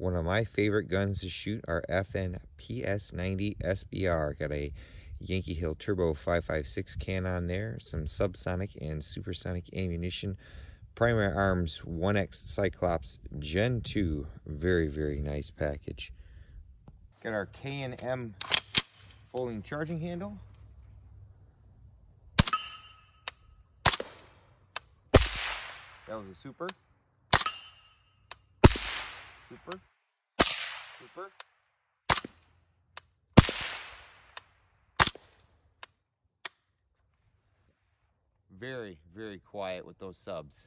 One of my favorite guns to shoot are FN PS90 SBR. Got a Yankee Hill Turbo 556 can on there, some subsonic and supersonic ammunition. Primary Arms 1X Cyclops Gen 2. Very, very nice package. Got our K&M folding charging handle. That was a super. Super. Super. Very, very quiet with those subs.